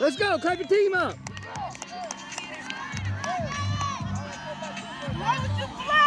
Let's go. Clap your team up. Why would you blow?